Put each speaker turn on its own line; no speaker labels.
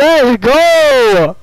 Let's go!